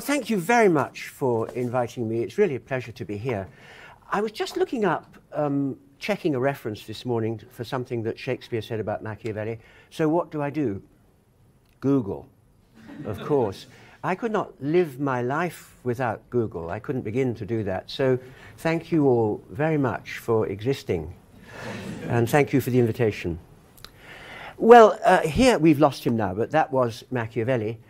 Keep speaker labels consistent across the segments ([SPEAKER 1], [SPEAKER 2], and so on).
[SPEAKER 1] Well, thank you very much for inviting me. It's really a pleasure to be here. I was just looking up, um, checking a reference this morning for something that Shakespeare said about Machiavelli. So, what do I do? Google, of course. I could not live my life without Google. I couldn't begin to do that. So, thank you all very much for existing. and thank you for the invitation. Well, uh, here we've lost him now, but that was Machiavelli.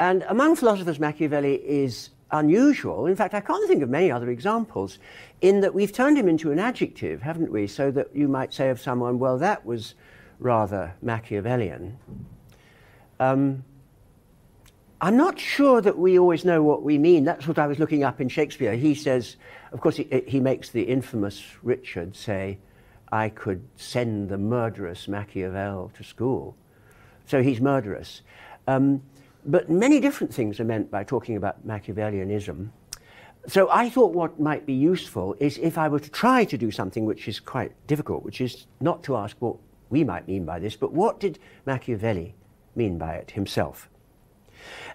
[SPEAKER 1] And among philosophers, Machiavelli is unusual. In fact, I can't think of many other examples in that we've turned him into an adjective, haven't we? So that you might say of someone, well, that was rather Machiavellian. Um, I'm not sure that we always know what we mean. That's what I was looking up in Shakespeare. He says, of course, he, he makes the infamous Richard say, I could send the murderous Machiavel to school. So he's murderous. Um, but many different things are meant by talking about Machiavellianism. So I thought what might be useful is if I were to try to do something which is quite difficult, which is not to ask what we might mean by this, but what did Machiavelli mean by it himself?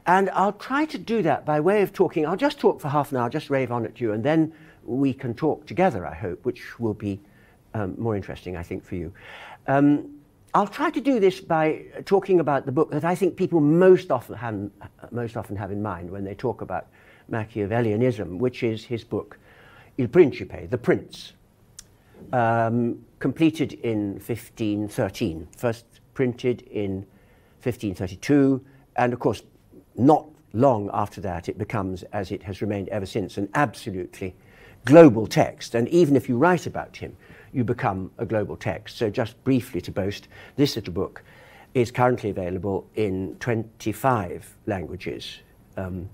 [SPEAKER 1] And I'll try to do that by way of talking. I'll just talk for half an hour, just rave on at you, and then we can talk together, I hope, which will be um, more interesting, I think, for you. Um, I'll try to do this by talking about the book that I think people most often, have, most often have in mind when they talk about Machiavellianism, which is his book, Il Principe, The Prince, um, completed in 1513, first printed in 1532, and of course, not long after that, it becomes, as it has remained ever since, an absolutely global text. And even if you write about him, you become a global text. So, just briefly to boast, this little book is currently available in 25 languages. Um,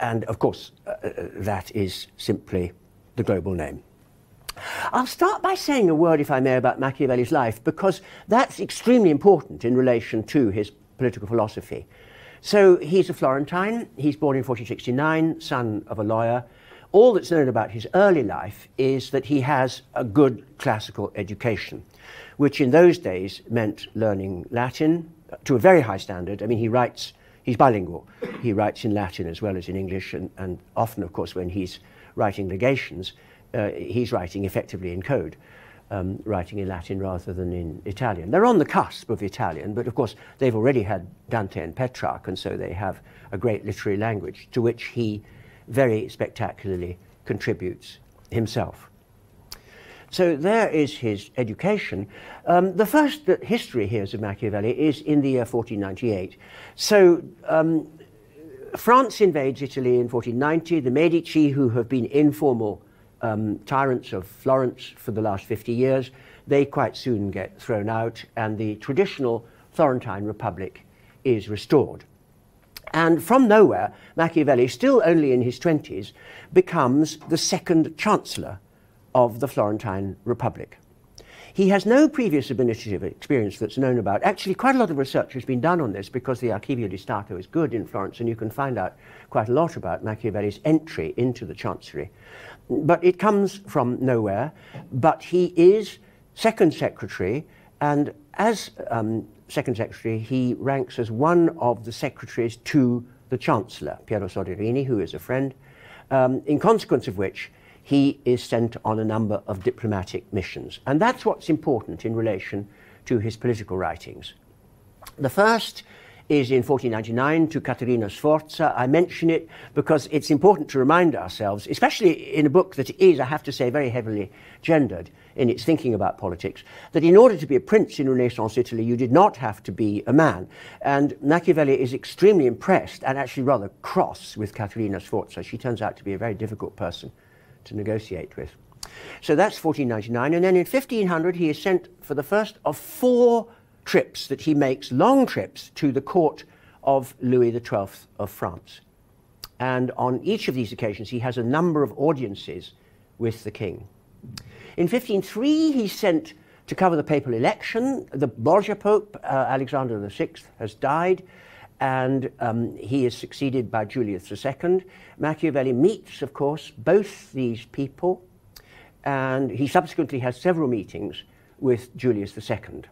[SPEAKER 1] and of course, uh, uh, that is simply the global name. I'll start by saying a word, if I may, about Machiavelli's life, because that's extremely important in relation to his political philosophy. So he's a Florentine, he's born in 1469, son of a lawyer, all that's known about his early life is that he has a good classical education, which in those days meant learning Latin to a very high standard. I mean, he writes, he's bilingual. He writes in Latin as well as in English, and, and often, of course, when he's writing legations, uh, he's writing effectively in code. Um, writing in Latin rather than in Italian. They're on the cusp of Italian, but of course they've already had Dante and Petrarch, and so they have a great literary language to which he very spectacularly contributes himself. So there is his education. Um, the first that history hears of Machiavelli is in the year 1498. So um, France invades Italy in 1490. The Medici, who have been informal um, tyrants of Florence for the last 50 years, they quite soon get thrown out, and the traditional Florentine Republic is restored. And from nowhere, Machiavelli, still only in his 20s, becomes the second chancellor of the Florentine Republic. He has no previous administrative experience that's known about. Actually, quite a lot of research has been done on this because the Archivio di Stato is good in Florence, and you can find out quite a lot about Machiavelli's entry into the chancery. But it comes from nowhere. But he is second secretary, and as um, second secretary, he ranks as one of the secretaries to the chancellor, Piero Soderini, who is a friend, um, in consequence of which he is sent on a number of diplomatic missions. And that's what's important in relation to his political writings. The first is in 1499 to Caterina Sforza. I mention it because it's important to remind ourselves, especially in a book that is, I have to say, very heavily gendered in its thinking about politics, that in order to be a prince in Renaissance Italy, you did not have to be a man. And Machiavelli is extremely impressed and actually rather cross with Caterina Sforza. She turns out to be a very difficult person to negotiate with. So that's 1499. And then in 1500, he is sent for the first of four trips that he makes, long trips, to the court of Louis XII of France. And on each of these occasions, he has a number of audiences with the king. In 1503, he's sent to cover the papal election. The Borgia Pope, uh, Alexander VI, has died, and um, he is succeeded by Julius II. Machiavelli meets, of course, both these people, and he subsequently has several meetings with Julius II.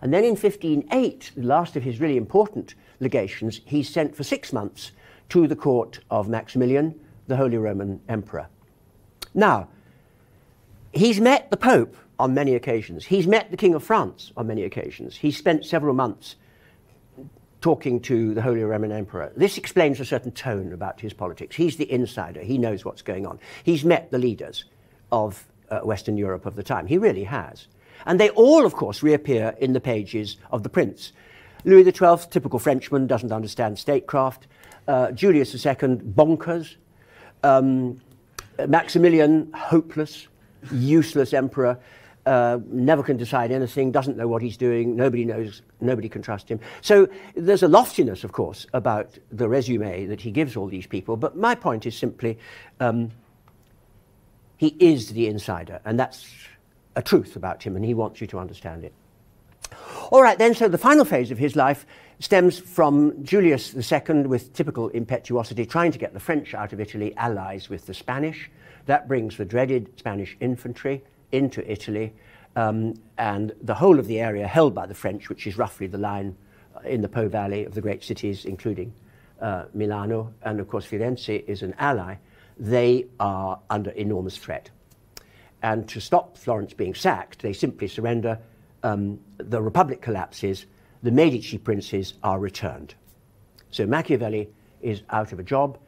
[SPEAKER 1] And then in 1508, the last of his really important legations, he's sent for six months to the court of Maximilian, the Holy Roman Emperor. Now, he's met the Pope on many occasions. He's met the King of France on many occasions. He spent several months talking to the Holy Roman Emperor. This explains a certain tone about his politics. He's the insider, he knows what's going on. He's met the leaders of uh, Western Europe of the time. He really has. And they all, of course, reappear in the pages of The Prince. Louis XII, typical Frenchman, doesn't understand statecraft. Uh, Julius II, bonkers. Um, Maximilian, hopeless, useless emperor. Uh, never can decide anything, doesn't know what he's doing, nobody knows, nobody can trust him. So there's a loftiness, of course, about the resume that he gives all these people. But my point is simply um, he is the insider, and that's a truth about him, and he wants you to understand it. All right, then, so the final phase of his life stems from Julius II with typical impetuosity trying to get the French out of Italy, allies with the Spanish. That brings the dreaded Spanish infantry into Italy, um, and the whole of the area held by the French, which is roughly the line uh, in the Po Valley of the great cities, including uh, Milano, and of course Firenze is an ally, they are under enormous threat. And to stop Florence being sacked, they simply surrender um, the Republic collapses, the Medici princes are returned. So Machiavelli is out of a job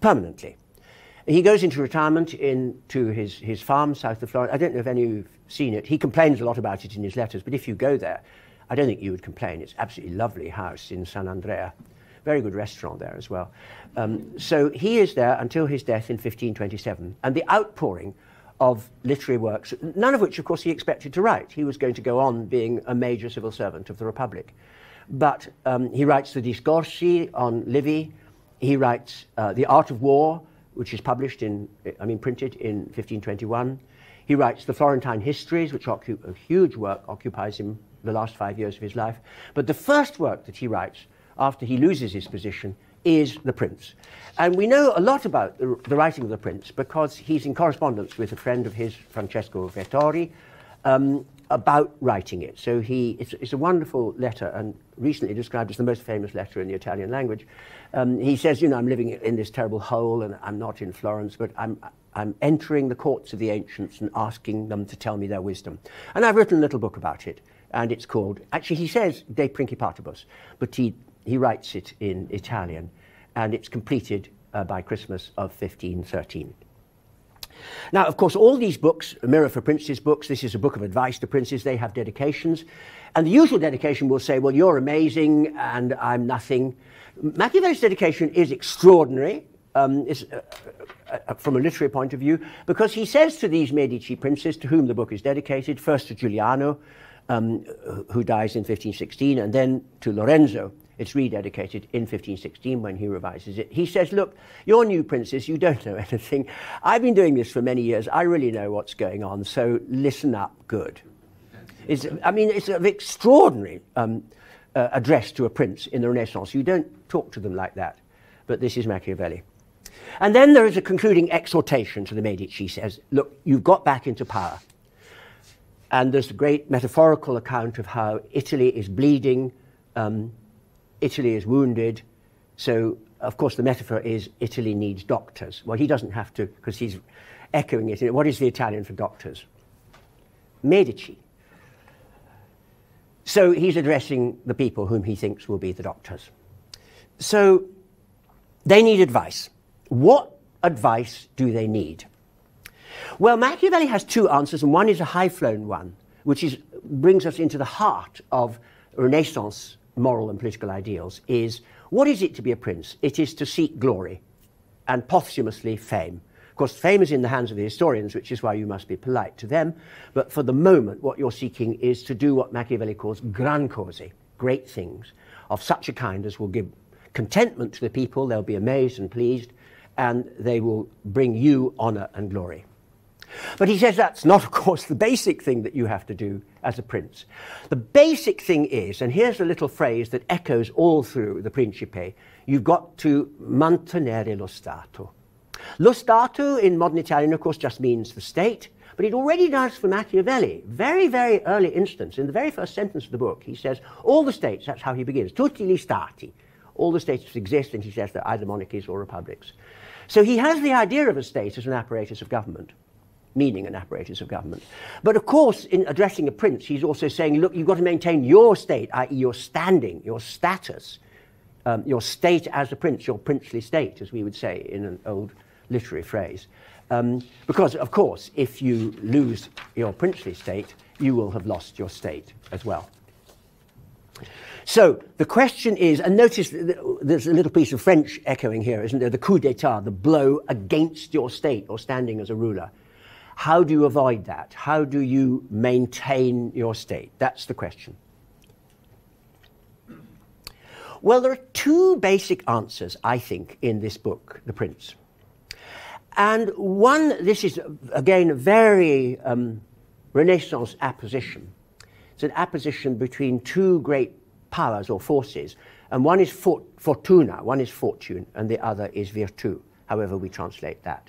[SPEAKER 1] permanently. He goes into retirement into his, his farm south of Florence. I don't know if any of you have seen it. He complains a lot about it in his letters, but if you go there, I don't think you would complain. It's absolutely lovely house in San Andrea. Very good restaurant there as well. Um, so he is there until his death in 1527. And the outpouring of literary works, none of which, of course, he expected to write. He was going to go on being a major civil servant of the Republic. But um, he writes the Discorsi on Livy. He writes uh, The Art of War, which is published in, I mean, printed in 1521. He writes the Florentine Histories, which a huge work occupies him the last five years of his life. But the first work that he writes after he loses his position is the prince. And we know a lot about the, the, writing of the prince because he's in correspondence with a friend of his, Francesco Vettori, um, about writing it. So he, it's, it's, a wonderful letter and recently described as the most famous letter in the Italian language. Um, he says, you know, I'm living in this terrible hole and I'm not in Florence, but I'm, I'm entering the courts of the ancients and asking them to tell me their wisdom. And I've written a little book about it, and it's called, actually, he says De Principatibus, but he he writes it in Italian, and it's completed uh, by Christmas of 1513. Now, of course, all these books, Mirror for Princes books, this is a book of advice to princes, they have dedications. And the usual dedication will say, Well, you're amazing and I'm nothing. Machiavelli's dedication is extraordinary um, is, uh, uh, from a literary point of view because he says to these Medici princes to whom the book is dedicated, first to Giuliano, um, who dies in 1516, and then to Lorenzo, it's rededicated in 1516 when he revises it. He says, Look, you're new princes, you don't know anything. I've been doing this for many years. I really know what's going on, so listen up good. It's, I mean, it's an extraordinary um, uh, address to a prince in the Renaissance. You don't talk to them like that. But this is Machiavelli. And then there is a concluding exhortation to the Medici. Says, Look, you've got back into power. And there's a great metaphorical account of how Italy is bleeding. Um, Italy is wounded, so of course the metaphor is Italy needs doctors. Well, he doesn't have to because he's echoing it. What is the Italian for doctors? Medici. So he's addressing the people whom he thinks will be the doctors. So they need advice. What advice do they need? Well, Machiavelli has two answers, and one is a high flown one, which is, brings us into the heart of Renaissance moral and political ideals is what is it to be a prince? It is to seek glory and posthumously fame. Of course, fame is in the hands of the historians, which is why you must be polite to them. But for the moment, what you're seeking is to do what Machiavelli calls gran cose, great things, of such a kind as will give contentment to the people, they'll be amazed and pleased, and they will bring you honor and glory. But he says that's not, of course, the basic thing that you have to do as a prince. The basic thing is, and here's a little phrase that echoes all through the Principe, you've got to mantenere lo Stato. Lo Stato in modern Italian, of course, just means the state, but it already does for Machiavelli. Very, very early instance, in the very first sentence of the book, he says, all the states, that's how he begins, tutti gli stati, All the states exist, and he says they're either monarchies or republics. So he has the idea of a state as an apparatus of government, meaning an apparatus of government. But of course, in addressing a prince, he's also saying, look, you've got to maintain your state, i.e., your standing, your status, um, your state as a prince, your princely state, as we would say in an old literary phrase. Um, because, of course, if you lose your princely state, you will have lost your state as well. So the question is, and notice there's a little piece of French echoing here, isn't there? The coup d'etat, the blow against your state or standing as a ruler. How do you avoid that? How do you maintain your state? That's the question. Well, there are two basic answers, I think, in this book, The Prince. And one, this is again a very um, Renaissance apposition. It's an apposition between two great powers or forces, and one is for, fortuna, one is fortune, and the other is virtu, however we translate that.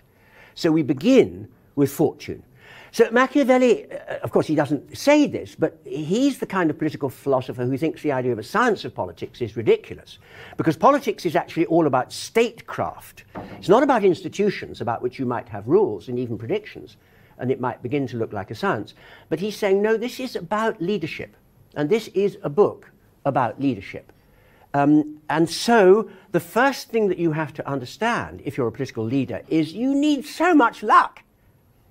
[SPEAKER 1] So we begin with fortune. So Machiavelli, uh, of course, he doesn't say this, but he's the kind of political philosopher who thinks the idea of a science of politics is ridiculous. Because politics is actually all about statecraft. It's not about institutions about which you might have rules and even predictions, and it might begin to look like a science. But he's saying, no, this is about leadership. And this is a book about leadership. Um, and so, the first thing that you have to understand if you're a political leader is you need so much luck.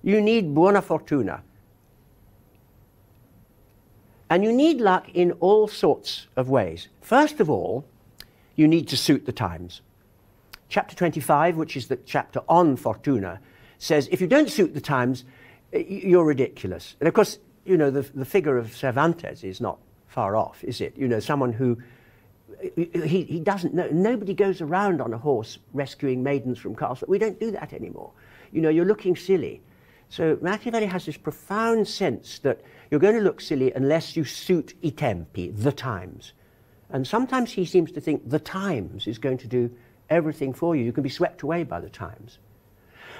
[SPEAKER 1] You need buona fortuna. And you need luck in all sorts of ways. First of all, you need to suit the times. Chapter 25, which is the chapter on fortuna, says if you don't suit the times, you're ridiculous. And of course, you know, the, the figure of Cervantes is not far off, is it? You know, someone who he, he doesn't know. Nobody goes around on a horse rescuing maidens from castles. We don't do that anymore. You know, you're looking silly. So Machiavelli has this profound sense that you're going to look silly unless you suit i tempi, the times. And sometimes he seems to think the times is going to do everything for you. You can be swept away by the times.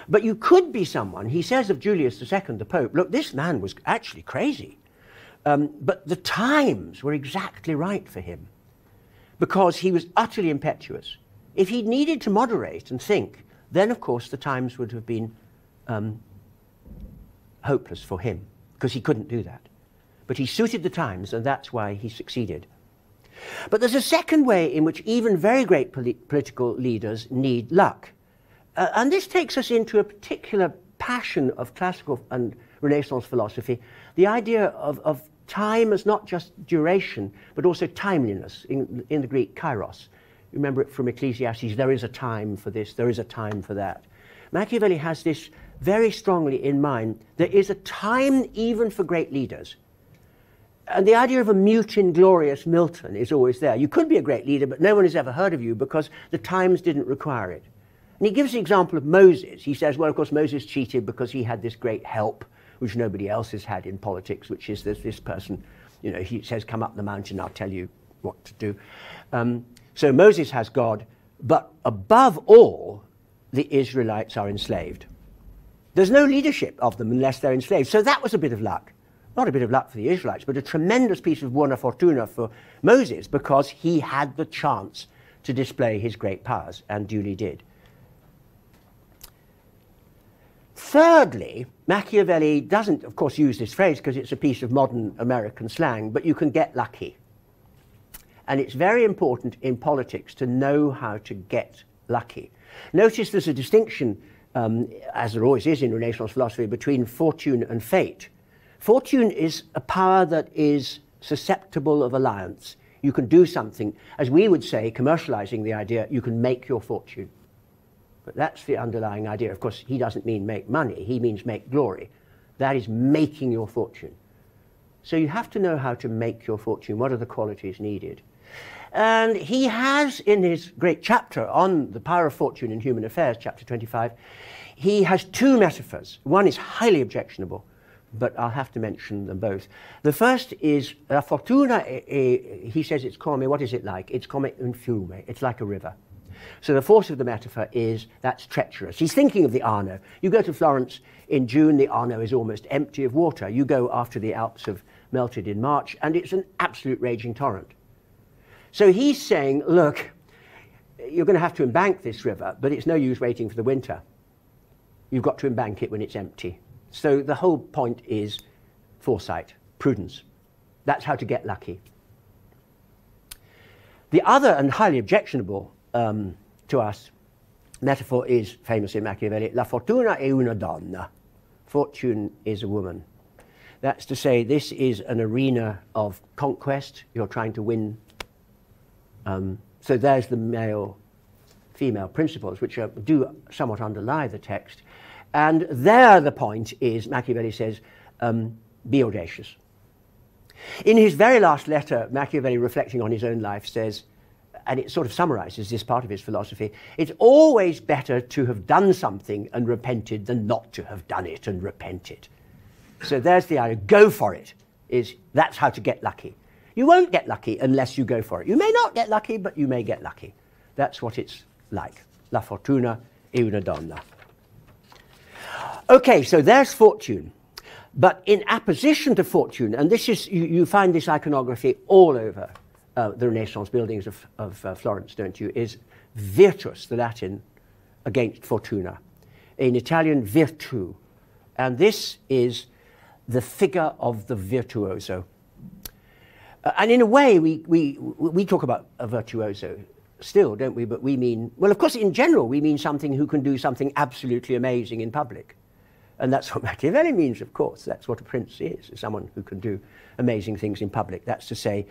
[SPEAKER 1] But you could be someone, he says of Julius II, the Pope, look, this man was actually crazy. Um, but the times were exactly right for him because he was utterly impetuous. If he'd needed to moderate and think, then of course the times would have been um, hopeless for him because he couldn't do that. But he suited the times, and that's why he succeeded. But there's a second way in which even very great polit political leaders need luck. Uh, and this takes us into a particular passion of classical and Renaissance philosophy the idea of, of time as not just duration, but also timeliness, in, in the Greek, kairos. Remember it from Ecclesiastes there is a time for this, there is a time for that. Machiavelli has this very strongly in mind. There is a time even for great leaders. And the idea of a mute, inglorious Milton is always there. You could be a great leader, but no one has ever heard of you because the times didn't require it. And he gives the example of Moses. He says, well, of course, Moses cheated because he had this great help, which nobody else has had in politics, which is this, this person, you know, he says, come up the mountain, I'll tell you what to do. Um, so Moses has God, but above all, the Israelites are enslaved. There's no leadership of them unless they're enslaved. So that was a bit of luck. Not a bit of luck for the Israelites, but a tremendous piece of buona fortuna for Moses because he had the chance to display his great powers and duly did. Thirdly, Machiavelli doesn't, of course, use this phrase because it's a piece of modern American slang, but you can get lucky. And it's very important in politics to know how to get lucky. Notice there's a distinction um, as there always is in Renaissance philosophy, between fortune and fate. Fortune is a power that is susceptible of alliance. You can do something, as we would say, commercializing the idea, you can make your fortune. But that's the underlying idea. Of course, he doesn't mean make money, he means make glory. That is making your fortune. So you have to know how to make your fortune. What are the qualities needed? And he has, in his great chapter on the power of fortune in human affairs, chapter 25, he has two metaphors. One is highly objectionable, but I'll have to mention them both. The first is La Fortuna, he says it's come, what is it like? It's come un fiume, it's like a river. So the force of the metaphor is that's treacherous. He's thinking of the Arno. You go to Florence in June, the Arno is almost empty of water. You go after the Alps have melted in March, and it's an absolute raging torrent. So he's saying, look, you're going to have to embank this river, but it's no use waiting for the winter. You've got to embank it when it's empty. So the whole point is foresight, prudence. That's how to get lucky. The other and highly objectionable um, to us metaphor is famous in Machiavelli La fortuna è una donna. Fortune is a woman. That's to say, this is an arena of conquest. You're trying to win. Um, so there's the male female principles, which are, do somewhat underlie the text. And there the point is, Machiavelli says, um, be audacious. In his very last letter, Machiavelli, reflecting on his own life, says, and it sort of summarizes this part of his philosophy it's always better to have done something and repented than not to have done it and repented. So there's the idea go for it, is that's how to get lucky. You won't get lucky unless you go for it. You may not get lucky, but you may get lucky. That's what it's like. La fortuna è una donna. Okay, so there's fortune. But in apposition to fortune, and this is, you, you find this iconography all over uh, the Renaissance buildings of, of uh, Florence, don't you, is virtus, the Latin, against fortuna. In Italian, virtu. And this is the figure of the virtuoso. Uh, and in a way, we, we, we talk about a virtuoso still, don't we? But we mean, well, of course, in general, we mean something who can do something absolutely amazing in public. And that's what Machiavelli means, of course. That's what a prince is, is someone who can do amazing things in public. That's to say,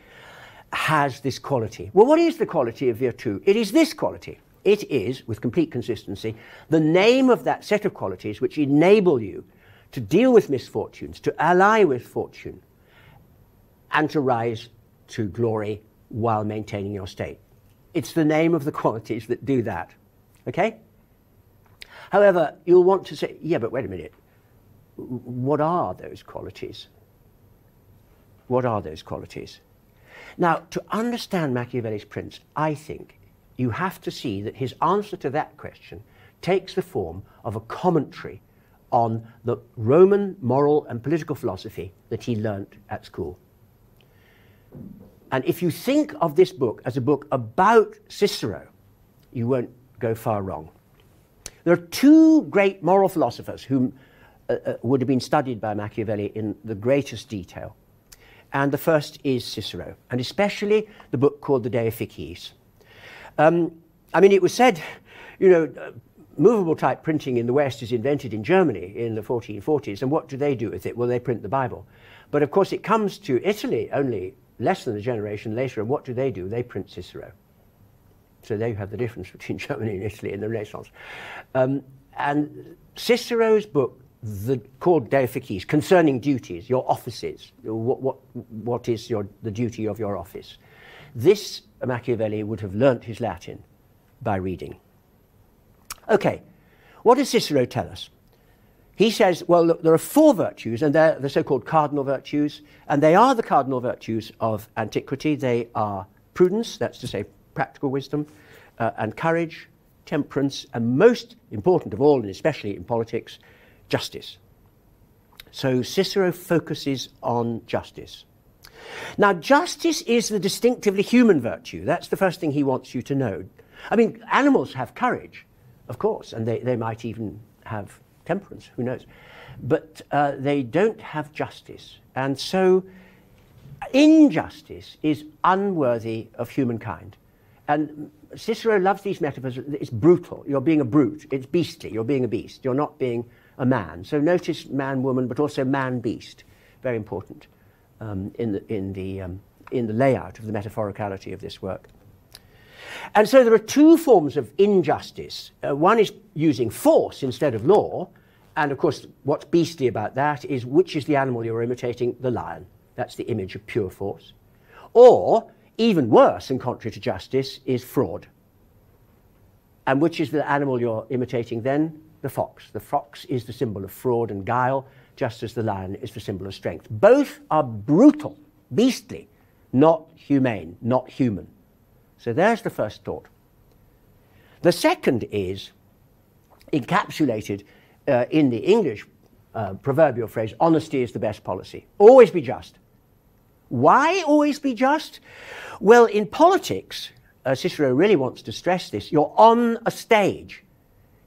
[SPEAKER 1] has this quality. Well, what is the quality of virtue? It is this quality. It is, with complete consistency, the name of that set of qualities which enable you to deal with misfortunes, to ally with fortune, and to rise to glory while maintaining your state. It's the name of the qualities that do that. Okay? However, you'll want to say, yeah, but wait a minute. What are those qualities? What are those qualities? Now, to understand Machiavelli's Prince, I think you have to see that his answer to that question takes the form of a commentary on the Roman moral and political philosophy that he learnt at school. And if you think of this book as a book about Cicero, you won't go far wrong. There are two great moral philosophers who uh, uh, would have been studied by Machiavelli in the greatest detail. And the first is Cicero, and especially the book called the De Officiis. Um, I mean, it was said, you know, uh, movable type printing in the West is invented in Germany in the 1440s, and what do they do with it? Well, they print the Bible. But of course, it comes to Italy only less than a generation later, and what do they do? They print Cicero. So there you have the difference between Germany and Italy in the Renaissance. Um, and Cicero's book, the, called De Officiis, concerning duties, your offices, what, what, what is your, the duty of your office. This Machiavelli would have learnt his Latin by reading. Okay, what does Cicero tell us? He says, well, look, there are four virtues, and they're the so called cardinal virtues, and they are the cardinal virtues of antiquity. They are prudence, that's to say, practical wisdom, uh, and courage, temperance, and most important of all, and especially in politics, justice. So Cicero focuses on justice. Now, justice is the distinctively human virtue. That's the first thing he wants you to know. I mean, animals have courage, of course, and they, they might even have temperance, who knows. But uh, they don't have justice. And so injustice is unworthy of humankind. And Cicero loves these metaphors. It's brutal. You're being a brute. It's beastly. You're being a beast. You're not being a man. So notice man, woman, but also man, beast. Very important um, in, the, in, the, um, in the layout of the metaphoricality of this work. And so there are two forms of injustice. Uh, one is using force instead of law. And of course, what's beastly about that is which is the animal you're imitating? The lion. That's the image of pure force. Or, even worse and contrary to justice, is fraud. And which is the animal you're imitating then? The fox. The fox is the symbol of fraud and guile, just as the lion is the symbol of strength. Both are brutal, beastly, not humane, not human. So there's the first thought. The second is encapsulated uh, in the English uh, proverbial phrase honesty is the best policy. Always be just. Why always be just? Well, in politics, uh, Cicero really wants to stress this. You're on a stage,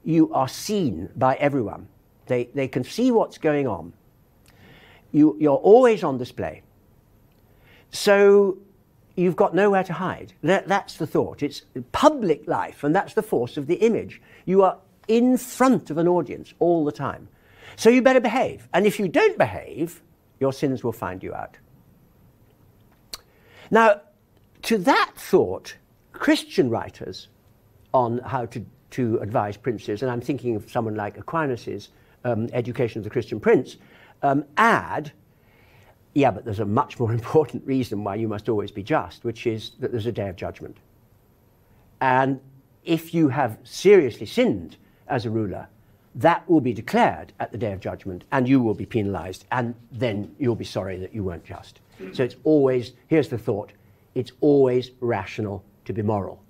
[SPEAKER 1] you are seen by everyone. They, they can see what's going on. You, you're always on display. So you've got nowhere to hide. That, that's the thought. It's public life, and that's the force of the image. You are in front of an audience all the time. So you better behave. And if you don't behave, your sins will find you out. Now, to that thought, Christian writers on how to, to advise princes, and I'm thinking of someone like Aquinas's um, Education of the Christian Prince, um, add, yeah, but there's a much more important reason why you must always be just, which is that there's a day of judgment. And if you have seriously sinned as a ruler, that will be declared at the day of judgment, and you will be penalized, and then you'll be sorry that you weren't just. So it's always, here's the thought it's always rational to be moral.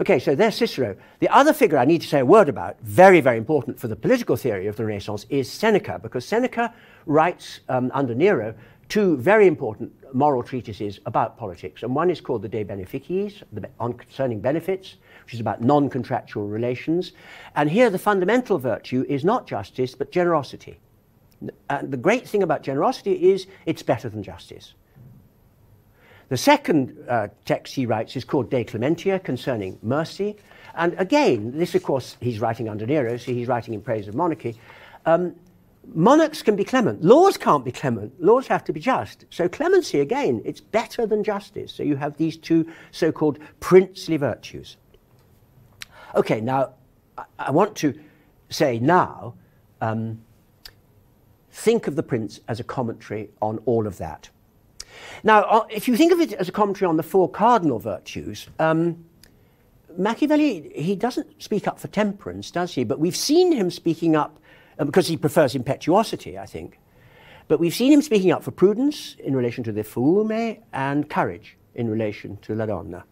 [SPEAKER 1] Okay, so there's Cicero. The other figure I need to say a word about, very, very important for the political theory of the Renaissance, is Seneca, because Seneca writes um, under Nero two very important moral treatises about politics. And one is called the De Beneficiis, the, on concerning benefits, which is about non contractual relations. And here the fundamental virtue is not justice, but generosity. And the great thing about generosity is it's better than justice. The second uh, text he writes is called De Clementia, concerning mercy. And again, this, of course, he's writing under Nero, so he's writing in praise of monarchy. Um, monarchs can be clement. Laws can't be clement. Laws have to be just. So clemency, again, it's better than justice. So you have these two so-called princely virtues. Okay, now, I, I want to say now, um, think of the prince as a commentary on all of that. Now, uh, if you think of it as a commentary on the four cardinal virtues, um, Machiavelli, he doesn't speak up for temperance, does he? But we've seen him speaking up, uh, because he prefers impetuosity, I think. But we've seen him speaking up for prudence in relation to the fiume and courage in relation to la donna.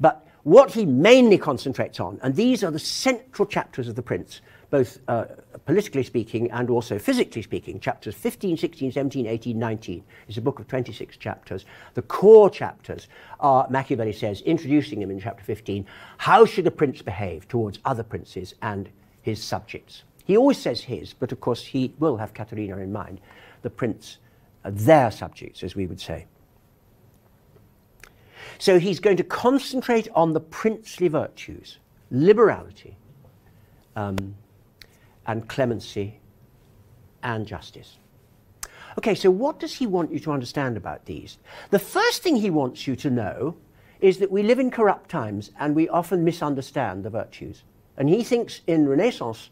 [SPEAKER 1] But what he mainly concentrates on, and these are the central chapters of The Prince, both uh, politically speaking and also physically speaking. Chapters 15, 16, 17, 18, 19 is a book of 26 chapters. The core chapters are, Machiavelli says, introducing him in chapter 15, how should a prince behave towards other princes and his subjects? He always says his, but of course he will have Caterina in mind, the prince, uh, their subjects, as we would say. So he's going to concentrate on the princely virtues, liberality, um, and clemency and justice. Okay, so what does he want you to understand about these? The first thing he wants you to know is that we live in corrupt times and we often misunderstand the virtues. And he thinks in Renaissance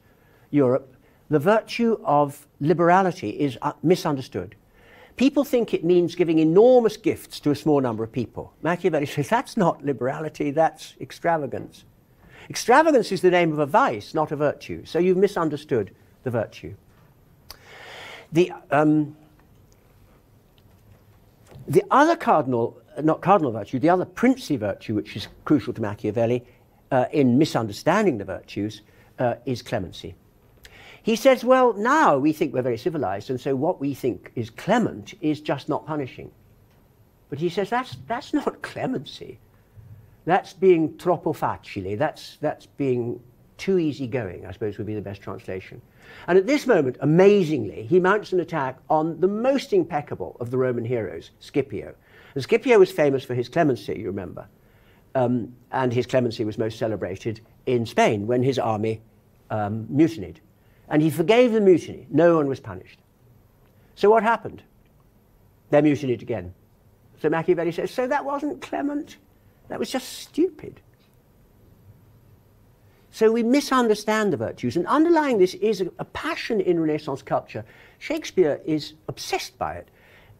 [SPEAKER 1] Europe, the virtue of liberality is uh, misunderstood. People think it means giving enormous gifts to a small number of people. Machiavelli says that's not liberality, that's extravagance. Extravagance is the name of a vice, not a virtue. So you've misunderstood the virtue. The, um, the other cardinal, not cardinal virtue, the other princely virtue, which is crucial to Machiavelli uh, in misunderstanding the virtues, uh, is clemency. He says, well, now we think we're very civilized, and so what we think is clement is just not punishing. But he says that's, that's not clemency. That's being troppo facile. That's, that's being too easygoing, I suppose would be the best translation. And at this moment, amazingly, he mounts an attack on the most impeccable of the Roman heroes, Scipio. And Scipio was famous for his clemency, you remember. Um, and his clemency was most celebrated in Spain when his army um, mutinied. And he forgave the mutiny. No one was punished. So what happened? They mutinied again. So Machiavelli says, so that wasn't clement? That was just stupid. So we misunderstand the virtues, and underlying this is a, a, passion in Renaissance culture. Shakespeare is obsessed by it,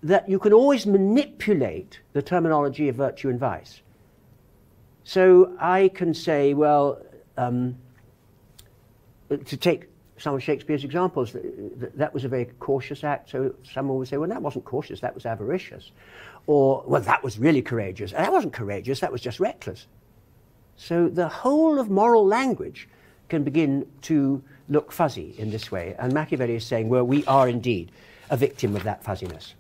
[SPEAKER 1] that you can always manipulate the terminology of virtue and vice. So I can say, well, um, to take some of Shakespeare's examples, that, that was a very cautious act, so someone would say, well, that wasn't cautious, that was avaricious. Or, well, that was really courageous. That wasn't courageous, that was just reckless. So the whole of moral language can begin to look fuzzy in this way. And Machiavelli is saying, well, we are indeed a victim of that fuzziness.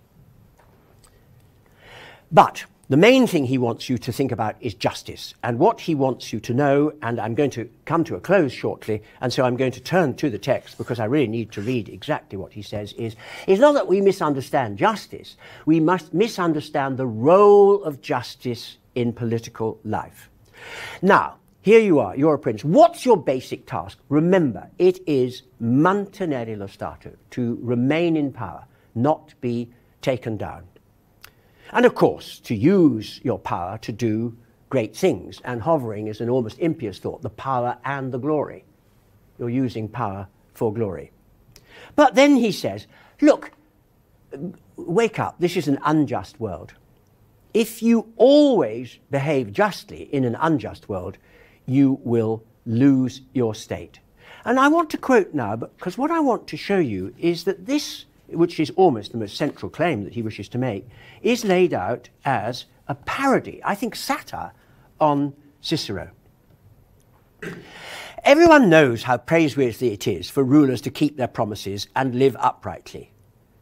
[SPEAKER 1] But the main thing he wants you to think about is justice. And what he wants you to know, and I'm going to come to a close shortly, and so I'm going to turn to the text because I really need to read exactly what he says, is it's not that we misunderstand justice, we must misunderstand the role of justice in political life. Now, here you are, you're a prince. What's your basic task? Remember, it is mantenere lo Stato, to remain in power, not be taken down. And of course, to use your power to do great things. And hovering is an almost impious thought the power and the glory. You're using power for glory. But then he says, look, wake up. This is an unjust world. If you always behave justly in an unjust world, you will lose your state. And I want to quote now, because what I want to show you is that this which is almost the most central claim that he wishes to make, is laid out as a parody, I think satire, on Cicero. Everyone knows how praiseworthy it is for rulers to keep their promises and live uprightly.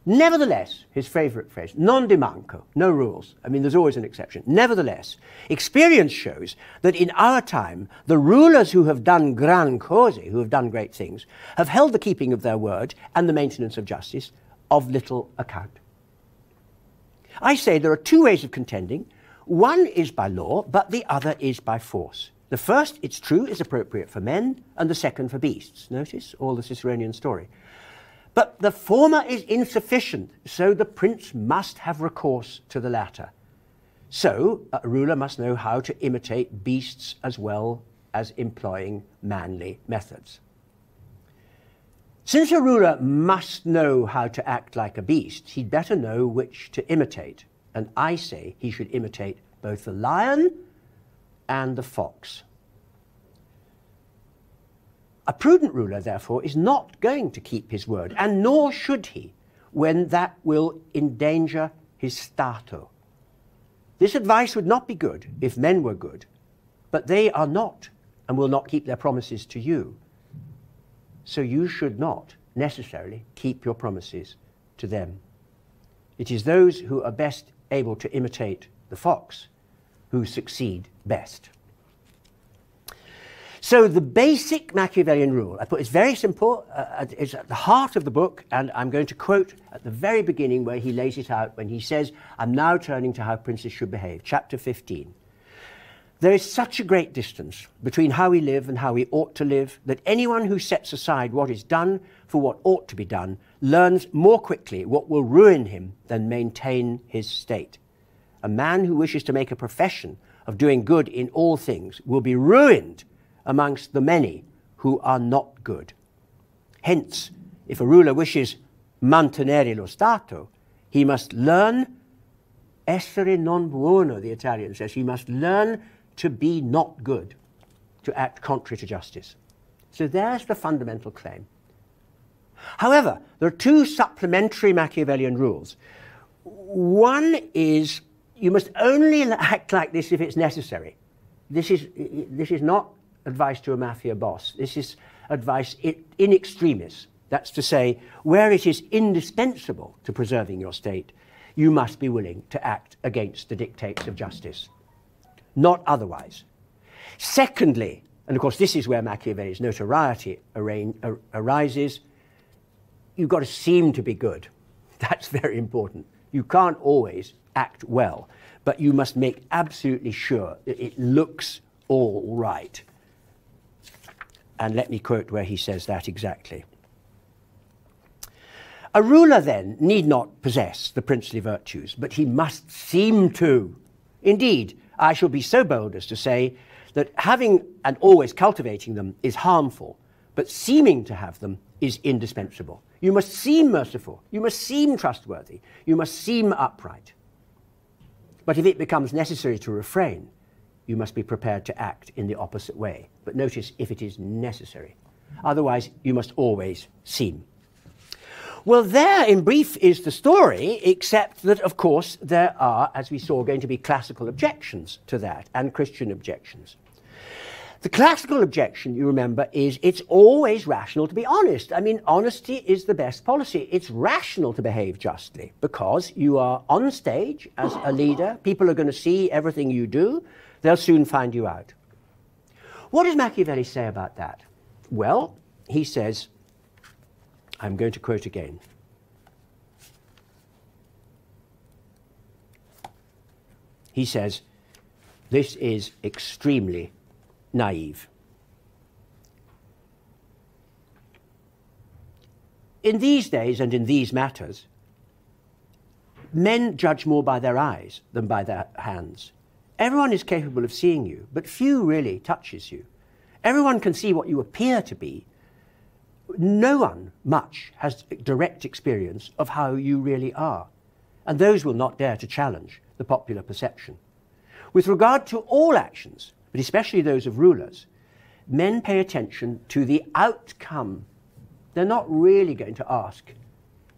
[SPEAKER 1] Nevertheless, his favourite phrase, non de manco, no rules. I mean, there's always an exception. Nevertheless, experience shows that in our time, the rulers who have done gran cose, who have done great things, have held the keeping of their word and the maintenance of justice of little account. I say there are two ways of contending. One is by law, but the other is by force. The first, it's true, is appropriate for men, and the second for beasts. Notice all the Ciceronian story. But the former is insufficient, so the prince must have recourse to the latter. So a ruler must know how to imitate beasts as well as employing manly methods. Since a ruler must know how to act like a beast, he'd better know which to imitate. And I say he should imitate both the lion and the fox. A prudent ruler, therefore, is not going to keep his word, and nor should he, when that will endanger his stato. This advice would not be good if men were good, but they are not and will not keep their promises to you. So you should not necessarily keep your promises to them. It is those who are best able to imitate the fox who succeed best. So the basic Machiavellian rule, I put, it's very simple. Uh, it's at the heart of the book, and I'm going to quote at the very beginning where he lays it out when he says, "I'm now turning to how princes should behave." Chapter 15. There is such a great distance between how we live and how we ought to live that anyone who sets aside what is done for what ought to be done learns more quickly what will ruin him than maintain his state. A man who wishes to make a profession of doing good in all things will be ruined amongst the many who are not good. Hence, if a ruler wishes mantenere lo Stato, he must learn essere non buono, the Italian says. He must learn to be not good, to act contrary to justice. So there's the fundamental claim. However, there are two supplementary Machiavellian rules. One is you must only act like this if it's necessary. This is, this is not advice to a mafia boss. This is advice in extremis. That's to say, where it is indispensable to preserving your state, you must be willing to act against the dictates of justice not otherwise. Secondly, and of course this is where Machiavelli's notoriety arises, you've got to seem to be good. That's very important. You can't always act well, but you must make absolutely sure that it looks all right. And let me quote where he says that exactly. A ruler, then, need not possess the princely virtues, but he must seem to. Indeed, I shall be so bold as to say that having and always cultivating them is harmful, but seeming to have them is indispensable. You must seem merciful, you must seem trustworthy, you must seem upright. But if it becomes necessary to refrain, you must be prepared to act in the opposite way. But notice if it is necessary. Otherwise, you must always seem. Well, there, in brief, is the story, except that, of course, there are, as we saw, going to be classical objections to that and Christian objections. The classical objection, you remember, is it's always rational to be honest. I mean, honesty is the best policy. It's rational to behave justly because you are on stage as a leader. People are going to see everything you do. They'll soon find you out. What does Machiavelli say about that? Well, he says, I'm going to quote again. He says, This is extremely naive. In these days and in these matters, men judge more by their eyes than by their hands. Everyone is capable of seeing you, but few really touches you. Everyone can see what you appear to be. No one much has direct experience of how you really are, and those will not dare to challenge the popular perception. With regard to all actions, but especially those of rulers, men pay attention to the outcome. They're not really going to ask,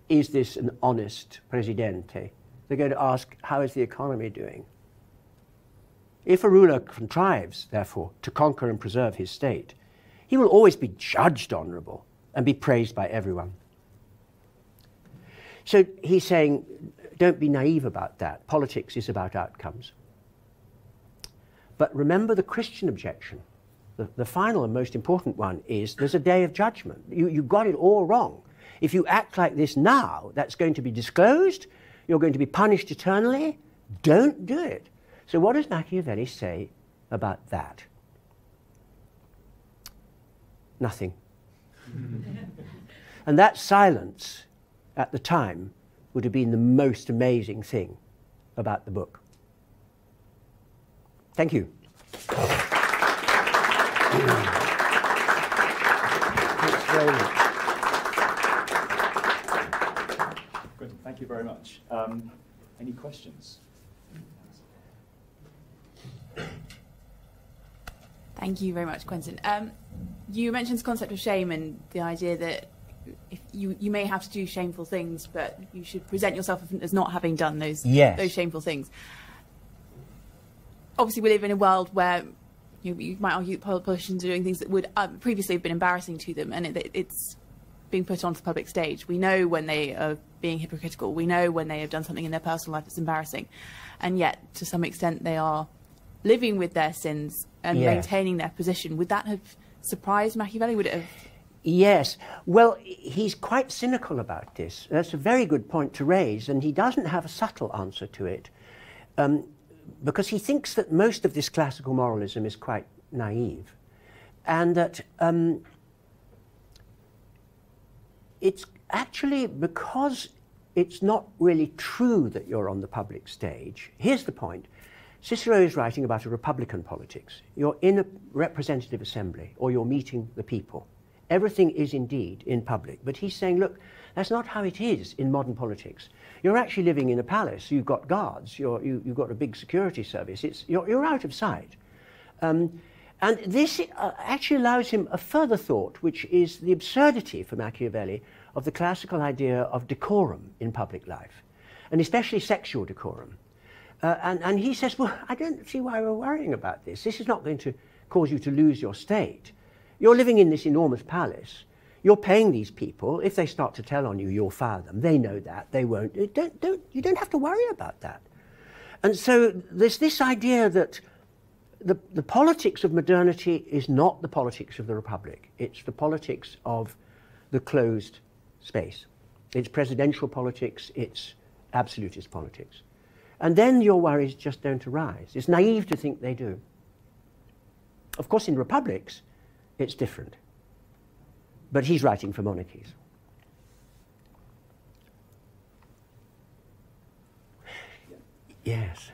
[SPEAKER 1] is this an honest presidente? They're going to ask, how is the economy doing? If a ruler contrives, therefore, to conquer and preserve his state, he will always be judged honorable and be praised by everyone. So he's saying, don't be naive about that. Politics is about outcomes. But remember the Christian objection. The, the final and most important one is there's a day of judgment. You, you got it all wrong. If you act like this now, that's going to be disclosed. You're going to be punished eternally. Don't do it. So, what does Machiavelli say about that? Nothing. and that silence at the time would have been the most amazing thing about the book. Thank you. Thanks
[SPEAKER 2] very much. Good. Thank you very much. Um, any questions?
[SPEAKER 3] Thank you very much, Quentin. Um, you mentioned the concept of shame and the idea that you you may have to do shameful things, but you should present yourself as not having done those
[SPEAKER 1] yes.
[SPEAKER 3] those shameful things obviously we live in a world where you, you might argue politicians are doing things that would um, previously have been embarrassing to them, and it, it's being put onto the public stage. We know when they are being hypocritical. We know when they have done something in their personal life that's embarrassing, and yet to some extent they are living with their sins and yeah. maintaining their position. Would that have surprised Machiavelli? Would it have?
[SPEAKER 1] Yes. Well, he's quite cynical about this. That's a very good point to raise, and he doesn't have a subtle answer to it. Um, because he thinks that most of this classical moralism is quite naive and that um, it's actually because it's not really true that you're on the public stage. Here's the point. Cicero is writing about a republican politics. You're in a representative assembly or you're meeting the people. Everything is indeed in public. But he's saying, look, that's not how it is in modern politics. You're actually living in a palace. You've got guards. You're, you, have got a big security service. It's, you're, you're out of sight. Um, and this uh, actually allows him a further thought, which is the absurdity for Machiavelli of the classical idea of decorum in public life, and especially sexual decorum. Uh, and, and he says, well, I don't see why we're worrying about this. This is not going to cause you to lose your state. You're living in this enormous palace. You're paying these people. If they start to tell on you, you'll fire them. They know that. They won't. Don't, don't, you don't have to worry about that. And so there's this idea that the, the politics of modernity is not the politics of the Republic. It's the politics of the closed space. It's presidential politics. It's absolutist politics. And then your worries just don't arise. It's naive to think they do. Of course, in republics, it's different. But he's writing for monarchies. Yes.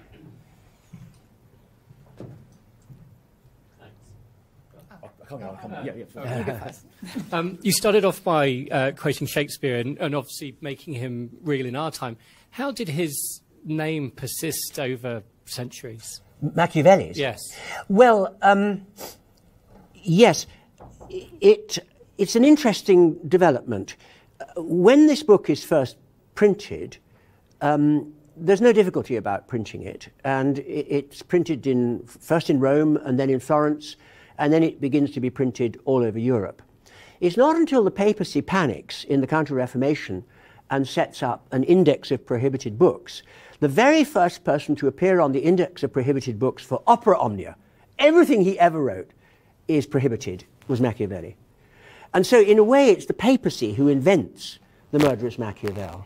[SPEAKER 4] um, you started off by uh, quoting Shakespeare and, and, obviously making him real in our time. How did his name persist over centuries?
[SPEAKER 1] Machiavelli's?
[SPEAKER 4] Yes.
[SPEAKER 1] Well, um, yes. It it's an interesting development. When this book is first printed, um, there's no difficulty about printing it, and it's printed in first in Rome and then in Florence, and then it begins to be printed all over Europe. It's not until the papacy panics in the Counter Reformation and sets up an index of prohibited books. The very first person to appear on the index of prohibited books for opera omnia, everything he ever wrote is prohibited, was Machiavelli. And so, in a way, it's the papacy who invents the murderous Machiavel.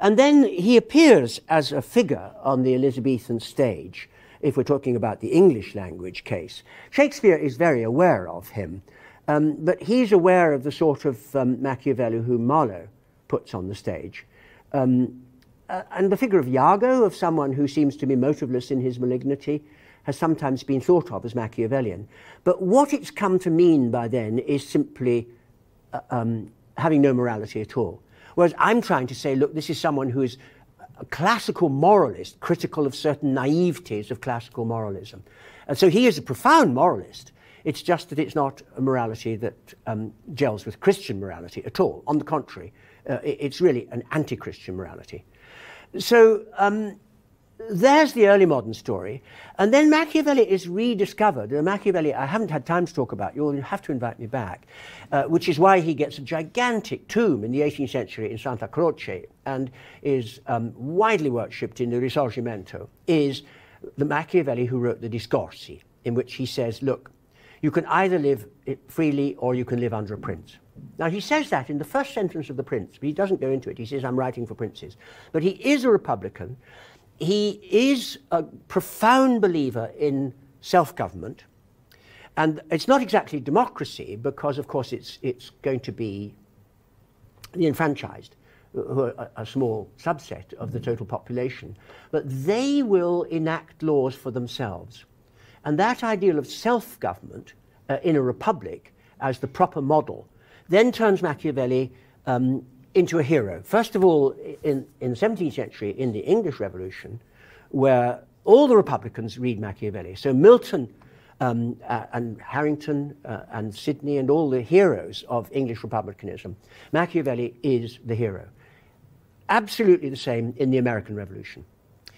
[SPEAKER 1] And then he appears as a figure on the Elizabethan stage, if we're talking about the English language case. Shakespeare is very aware of him, um, but he's aware of the sort of um, Machiavelli whom Marlowe puts on the stage. Um, uh, and the figure of Iago, of someone who seems to be motiveless in his malignity, has sometimes been thought of as Machiavellian. But what it's come to mean by then is simply uh, um, having no morality at all. Whereas I'm trying to say, look, this is someone who is a classical moralist, critical of certain naiveties of classical moralism. And so he is a profound moralist. It's just that it's not a morality that um, gels with Christian morality at all. On the contrary, uh, it's really an anti Christian morality. So um, there's the early modern story. And then Machiavelli is rediscovered. And Machiavelli, I haven't had time to talk about, you'll have to invite me back, uh, which is why he gets a gigantic tomb in the 18th century in Santa Croce and is um, widely worshipped in the Risorgimento, is the Machiavelli who wrote the Discorsi, in which he says, look, you can either live freely or you can live under a prince. Now, he says that in the first sentence of The Prince, but he doesn't go into it. He says, I'm writing for princes. But he is a Republican he is a profound believer in self government. And it's not exactly democracy because, of course, it's, it's going to be the enfranchised, who are a, small subset of the total population. But they will enact laws for themselves. And that ideal of self government uh, in a republic as the proper model then turns Machiavelli um, into a hero. First of all, in, in the 17th century, in the English Revolution, where all the Republicans read Machiavelli. So Milton um, uh, and Harrington uh, and Sidney and all the heroes of English republicanism, Machiavelli is the hero. Absolutely the same in the American Revolution.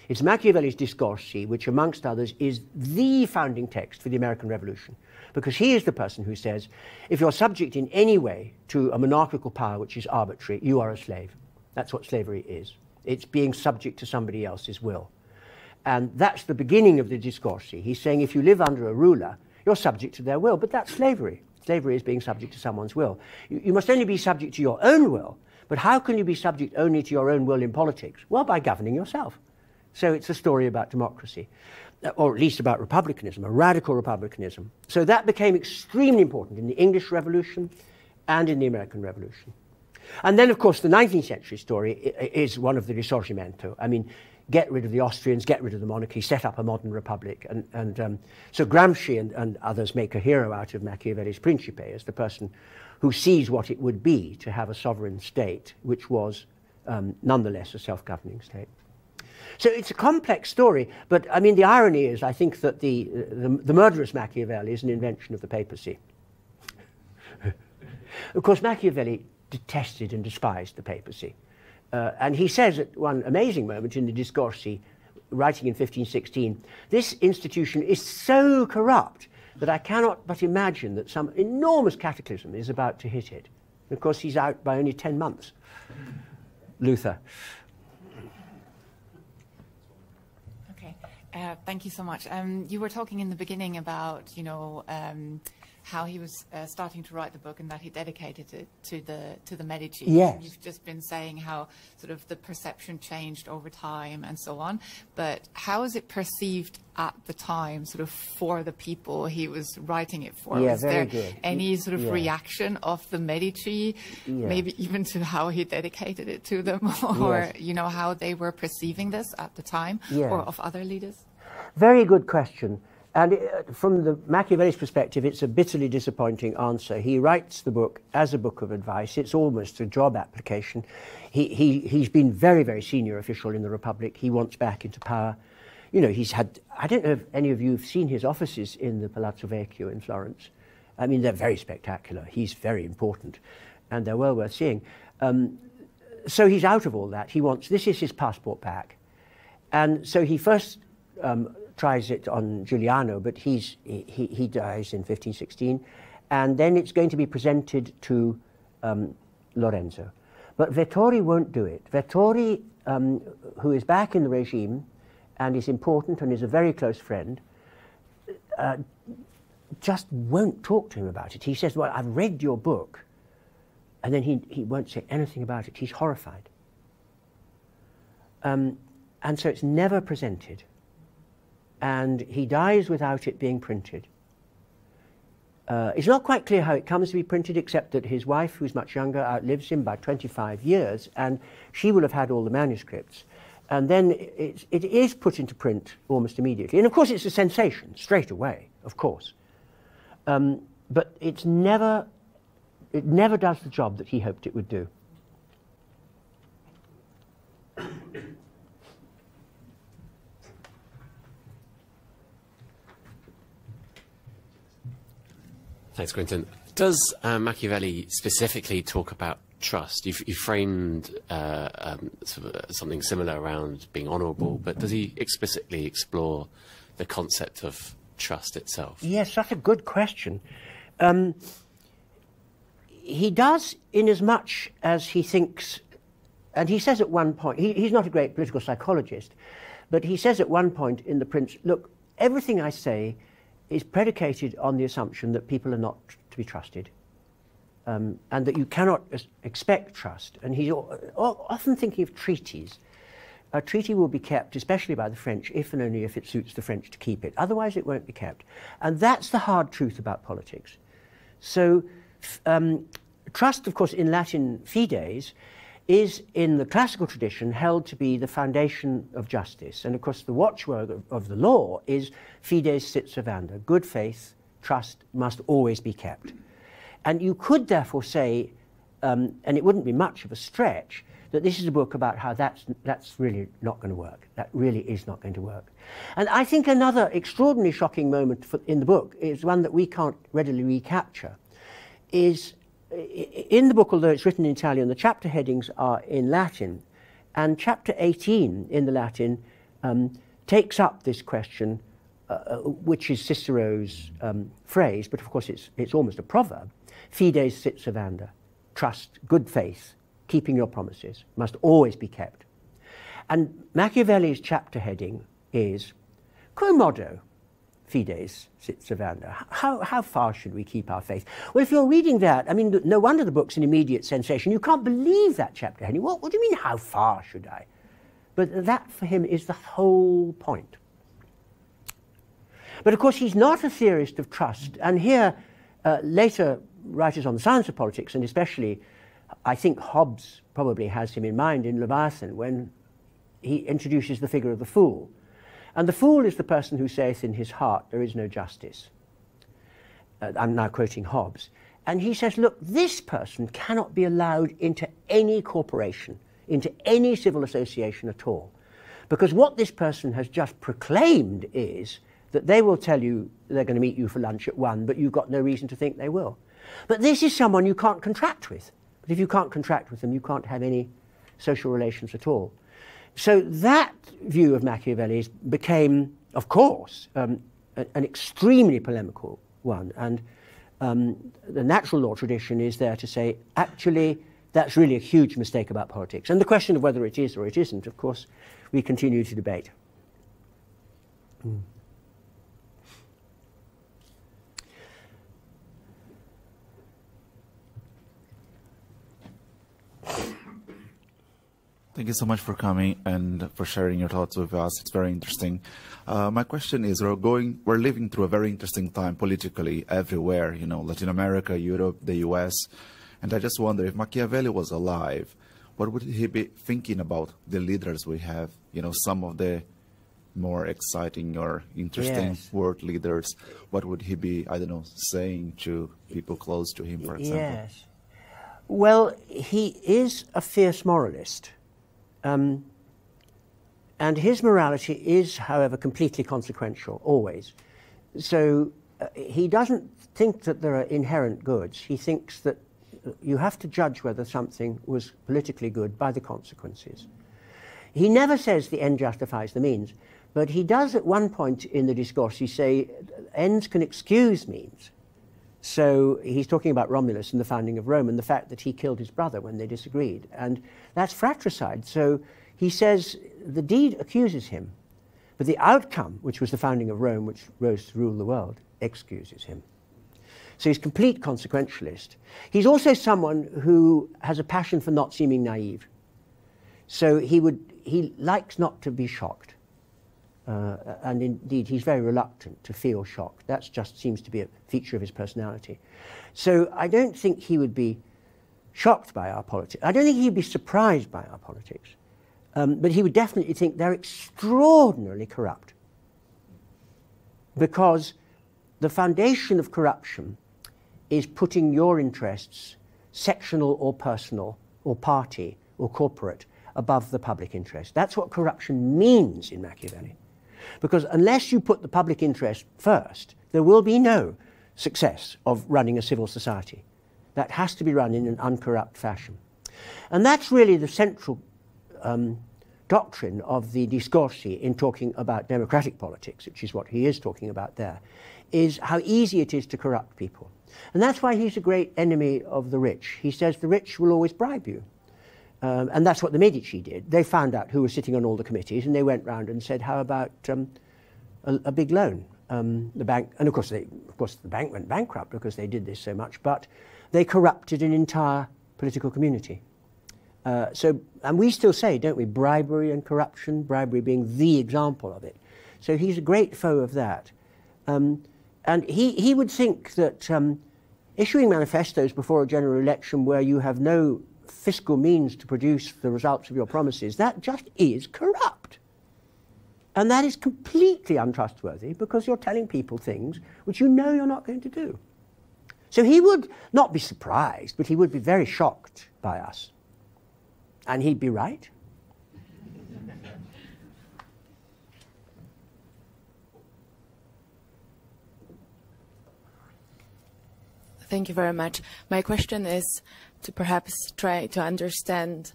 [SPEAKER 1] It's Machiavelli's Discorsi, which, amongst others, is the founding text for the American Revolution because he is the person who says, if you're subject in any way to a monarchical power which is arbitrary, you are a slave. That's what slavery is. It's being subject to somebody else's will. And that's the beginning of the Discorsi. He's saying if you live under a ruler, you're subject to their will, but that's slavery. Slavery is being subject to someone's will. You, you must only be subject to your own will, but how can you be subject only to your own will in politics? Well, by governing yourself. So it's a story about democracy or at least about republicanism, a radical republicanism. So that became extremely important in the English Revolution and in the American Revolution. And then, of course, the 19th century story is one of the Risorgimento. I mean, get rid of the Austrians, get rid of the monarchy, set up a modern republic. And, and um, so Gramsci and, and, others make a hero out of Machiavelli's Principe as the person who sees what it would be to have a sovereign state, which was um, nonetheless a self governing state. So it's a complex story, but I mean, the irony is, I think that the, the, the murderous Machiavelli is an invention of the papacy. of course, Machiavelli detested and despised the papacy. Uh, and he says at one amazing moment in the Discorsi, writing in 1516, this institution is so corrupt that I cannot but imagine that some enormous cataclysm is about to hit it. And of course, he's out by only 10 months. Luther.
[SPEAKER 5] Uh, thank you so much. Um, you were talking in the beginning about, you know, um, how he was uh, starting to write the book and that he dedicated it to the to the Medici.
[SPEAKER 1] Yes.
[SPEAKER 5] You've just been saying how sort of the perception changed over time and so on. But how is it perceived at the time, sort of for the people he was writing it for?
[SPEAKER 1] Yeah,
[SPEAKER 5] was
[SPEAKER 1] very
[SPEAKER 5] there
[SPEAKER 1] good.
[SPEAKER 5] any sort of
[SPEAKER 1] Yeah.
[SPEAKER 5] reaction of the Medici,
[SPEAKER 1] Yeah.
[SPEAKER 5] maybe even to how he dedicated it to them, or
[SPEAKER 1] Yes.
[SPEAKER 5] you know how they were perceiving this at the time,
[SPEAKER 1] Yeah.
[SPEAKER 5] or of other leaders?
[SPEAKER 1] Very good question. And uh, from the Machiavelli's perspective, it's a bitterly disappointing answer. He writes the book as a book of advice. It's almost a job application. He, he, he's been very, very senior official in the Republic. He wants back into power. You know, he's had, I don't know if any of you have seen his offices in the Palazzo Vecchio in Florence. I mean, they're very spectacular. He's very important, and they're well worth seeing. Um, so he's out of all that. He wants, this is his passport back. And so he first um, tries it on Giuliano, but he's, he, he dies in 1516. And then it's going to be presented to um, Lorenzo. But Vettori won't do it. Vettori, um, who is back in the regime and is important and is a very close friend, uh, just won't talk to him about it. He says, Well, I've read your book. And then he, he won't say anything about it. He's horrified. Um, and so it's never presented. And he dies without it being printed. Uh, it's not quite clear how it comes to be printed, except that his wife, who's much younger, outlives him by 25 years, and she will have had all the manuscripts. And then it, it is put into print almost immediately. And of course, it's a sensation straight away, of course. Um, but it's never, it never does the job that he hoped it would do.
[SPEAKER 6] Thanks, Quentin. Does uh, Machiavelli specifically talk about trust? You've, you framed uh, um, sort of uh, something similar around being honourable, but does he explicitly explore the concept of trust itself?
[SPEAKER 1] Yes, that's a good question. Um, he does, in as much as he thinks, and he says at one point, he, he's not a great political psychologist, but he says at one point in The Prince, look, everything I say is predicated on the assumption that people are not to be trusted. Um, and that you cannot expect trust. And he's often thinking of treaties. A treaty will be kept, especially by the French, if and only if it suits the French to keep it. Otherwise, it won't be kept. And that's the hard truth about politics. So, um, trust, of course, in Latin fides, is in the classical tradition held to be the foundation of justice. And of course, the watchword of, of the law is fides sit servanda. Good faith, trust must always be kept. And you could therefore say, um, and it wouldn't be much of a stretch, that this is a book about how that's, that's really not going to work. That really is not going to work. And I think another extraordinarily shocking moment for, in the book is one that we can't readily recapture, is in the book, although it's written in Italian, the chapter headings are in Latin. And chapter 18 in the Latin um, takes up this question, uh, uh, which is Cicero's um, phrase, but of course it's, it's almost a proverb Fides sit servanda. Trust, good faith, keeping your promises must always be kept. And Machiavelli's chapter heading is Quo modo fides servanda. How, how far should we keep our faith? Well, if you're reading that, I mean, no wonder the book's an immediate sensation. You can't believe that chapter, Henry. What, what do you mean, how far should I? But that for him is the whole point. But of course, he's not a theorist of trust. And here, uh, later writers on the science of politics, and especially, I think Hobbes probably has him in mind in Leviathan when he introduces the figure of the fool. And the fool is the person who saith in his heart, There is no justice. Uh, I'm now quoting Hobbes. And he says, Look, this person cannot be allowed into any corporation, into any civil association at all. Because what this person has just proclaimed is that they will tell you they're going to meet you for lunch at one, but you've got no reason to think they will. But this is someone you can't contract with. But if you can't contract with them, you can't have any social relations at all. So that view of Machiavelli's became, of course, um, an extremely polemical one. And um, the natural law tradition is there to say, actually, that's really a huge mistake about politics. And the question of whether it is or it isn't, of course, we continue to debate. Mm.
[SPEAKER 7] Thank you so much for coming and for sharing your thoughts with us. It's very interesting. Uh, my question is, we're going, we're living through a very interesting time politically everywhere. You know, Latin America, Europe, the U.S., and I just wonder if Machiavelli was alive, what would he be thinking about the leaders we have? You know, some of the more exciting or interesting yes. world leaders. What would he be, I don't know, saying to people close to him, for example?
[SPEAKER 1] Yes. Well, he is a fierce moralist. Um, and his morality is, however, completely consequential, always. So uh, he doesn't think that there are inherent goods. He thinks that you have to judge whether something was politically good by the consequences. He never says the end justifies the means, But he does at one point in the Discorsi, he say, ends can excuse means. So he's talking about Romulus and the founding of Rome and the fact that he killed his brother when they disagreed. And that's fratricide. So he says the deed accuses him, but the outcome, which was the founding of Rome, which rose to rule the world, excuses him. So he's complete consequentialist. He's also someone who has a passion for not seeming naive. So he would he likes not to be shocked. Uh, and indeed, he's very reluctant to feel shocked. That just seems to be a feature of his personality. So I don't think he would be shocked by our politics. I don't think he'd be surprised by our politics. Um, but he would definitely think they're extraordinarily corrupt. Because the foundation of corruption is putting your interests, sectional or personal, or party, or corporate, above the public interest. That's what corruption means in Machiavelli. Because unless you put the public interest first, there will be no success of running a civil society. That has to be run in an uncorrupt fashion. And that's really the central um, doctrine of the Discorsi in talking about democratic politics, which is what he is talking about there, is how easy it is to corrupt people. And that's why he's a great enemy of the rich. He says the rich will always bribe you. Um, and that's what the Medici did. They found out who was sitting on all the committees, and they went round and said, "How about um, a, a, big loan?" Um, the bank, and of course, they, of course, the bank went bankrupt because they did this so much. But they corrupted an entire political community. Uh, so, and we still say, don't we, bribery and corruption, bribery being the example of it. So he's a great foe of that. Um, and he, he would think that um, issuing manifestos before a general election where you have no fiscal means to produce the results of your promises, that just is corrupt. And that is completely untrustworthy because you're telling people things which you know you're not going to do. So he would not be surprised, but he would be very shocked by us. And he'd be right.
[SPEAKER 8] Thank you very much. My question is to perhaps try to understand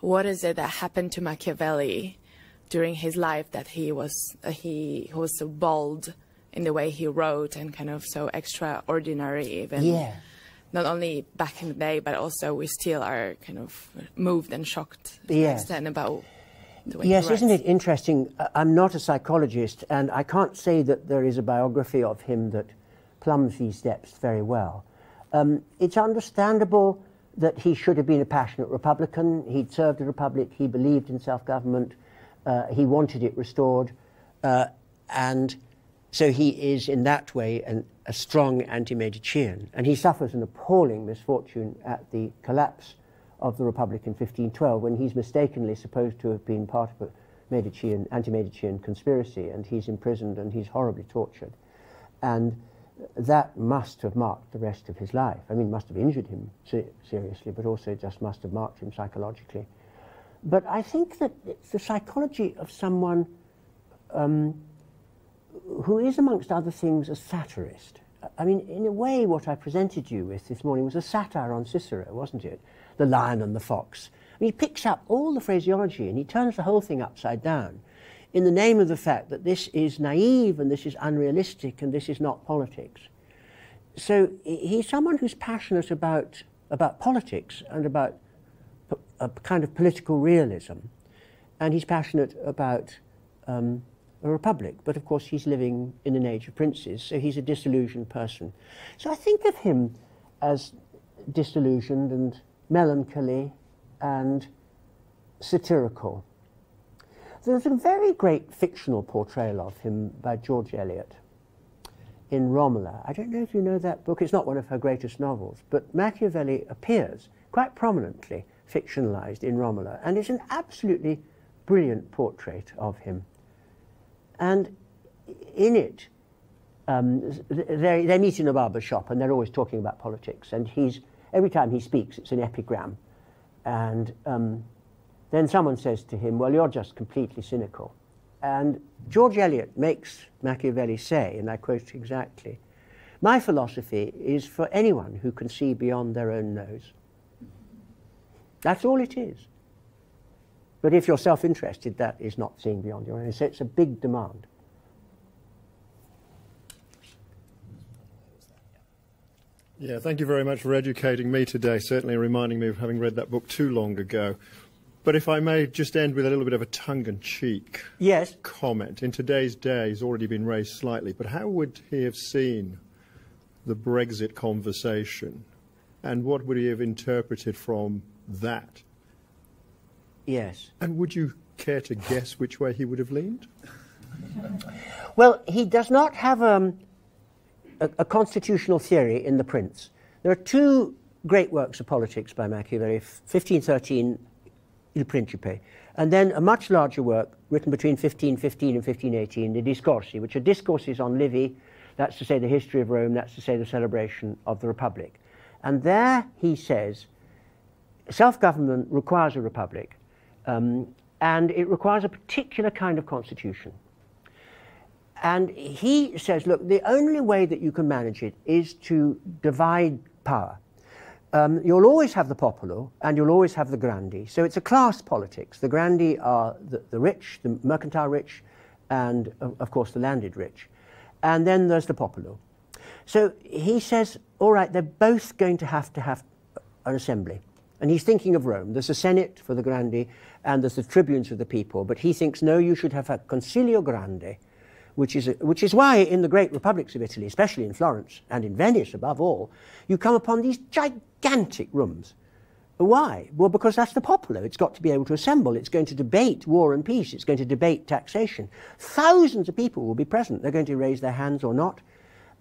[SPEAKER 8] what is it that happened to Machiavelli during his life that he was uh, he, was so bold in the way he wrote and kind of so extraordinary even
[SPEAKER 1] yeah.
[SPEAKER 8] not only back in the day but also we still are kind of moved and shocked to
[SPEAKER 1] yes.
[SPEAKER 8] extent about the way
[SPEAKER 1] yes isn't it interesting i'm not a psychologist and i can't say that there is a biography of him that plumbs these depths very well um, it's understandable that he should have been a passionate Republican. He'd served the Republic. He believed in self government. Uh, he wanted it restored. Uh, and so he is, in that way, an, a strong anti Medicean. And he suffers an appalling misfortune at the collapse of the Republic in 1512 when he's mistakenly supposed to have been part of a Medicean, anti Medicean conspiracy. And he's imprisoned and he's horribly tortured. And that must have marked the rest of his life. I mean, must have injured him seriously, but also just must have marked him psychologically. But I think that the psychology of someone um, who is, amongst other things, a satirist. I mean, in a way, what I presented you with this morning was a satire on Cicero, wasn't it? The lion and the fox. I mean, he picks up all the phraseology and he turns the whole thing upside down in the name of the fact that this is naive and this is unrealistic and this is not politics. So he's someone who's passionate about, about politics and about a kind of political realism. And he's passionate about um, a republic. But of course, he's living in an age of princes, so he's a disillusioned person. So I think of him as disillusioned and melancholy and satirical. There's a very great fictional portrayal of him by George Eliot in Romola. I don't know if you know that book. It's not one of her greatest novels, but Machiavelli appears quite prominently fictionalized in Romola, and it's an absolutely brilliant portrait of him. And in it, um, they, they meet in a barber shop and they're always talking about politics. And he's, every time he speaks, it's an epigram. And um, then someone says to him, Well, you're just completely cynical. And George Eliot makes Machiavelli say, and I quote exactly, My philosophy is for anyone who can see beyond their own nose. That's all it is. But if you're self interested, that is not seeing beyond your own. So it's a big demand.
[SPEAKER 9] Yeah, thank you very much for educating me today, certainly reminding me of having read that book too long ago. But if I may just end with a little bit of a tongue in cheek
[SPEAKER 1] yes.
[SPEAKER 9] comment. In today's day, it's already been raised slightly, but how would he have seen the Brexit conversation? And what would he have interpreted from that?
[SPEAKER 1] Yes.
[SPEAKER 9] And would you care to guess which way he would have leaned?
[SPEAKER 1] Well, he does not have um, a, a, constitutional theory in The Prince. There are two great works of politics by Machiavelli 1513, Il Principe, and then a much larger work written between 1515 and 1518, the Discorsi, which are discourses on Livy, that's to say the history of Rome, that's to say the celebration of the Republic. And there he says self government requires a republic, um, and it requires a particular kind of constitution. And he says, look, the only way that you can manage it is to divide power. Um, you'll always have the popolo and you'll always have the grandi. So it's a class politics. The grandi are the, the rich, the mercantile rich, and of course the landed rich. And then there's the popolo. So he says, all right, they're both going to have to have an assembly. And he's thinking of Rome. There's a Senate for the grandi and there's the tribunes of the people. But he thinks, no, you should have a Concilio Grande, which is, a, which is why in the great republics of Italy, especially in Florence and in Venice above all, you come upon these gigantic rooms. Why? Well, because that's the popolo. It's got to be able to assemble. It's going to debate war and peace. It's going to debate taxation. Thousands of people will be present. They're going to raise their hands or not.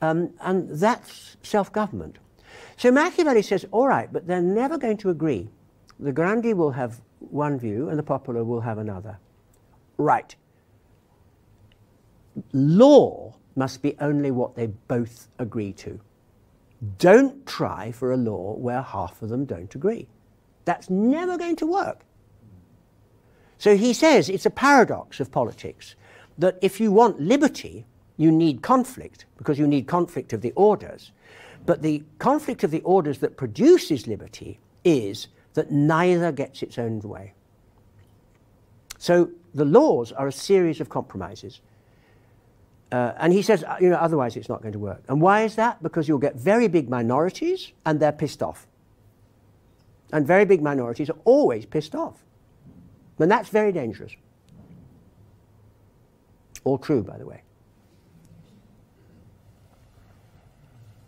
[SPEAKER 1] Um, and that's self government. So Machiavelli says, all right, but they're never going to agree. The grandi will have one view and the popolo will have another. Right law must be only what they both agree to. Don't try for a law where half of them don't agree. That's never going to work. So he says it's a paradox of politics that if you want liberty, you need conflict because you need conflict of the orders. But the conflict of the orders that produces liberty is that neither gets its own way. So the laws are a series of compromises. Uh, and he says, uh, you know, otherwise it's not going to work. And why is that? Because you'll get very big minorities and they're pissed off. And very big minorities are always pissed off. And that's very dangerous. All true, by the way.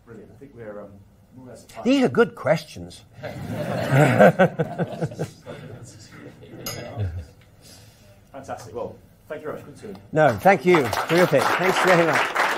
[SPEAKER 2] Brilliant. I think we're um, more or less
[SPEAKER 1] These are good questions.
[SPEAKER 2] Fantastic. Well, Thank you very much. Good to
[SPEAKER 1] No, thank you. Terrific. Thanks very much.